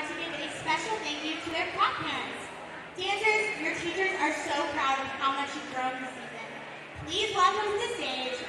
want to give a special thank you to their prop parents. Dancers, your teachers are so proud of how much you've grown this season. Please welcome to the stage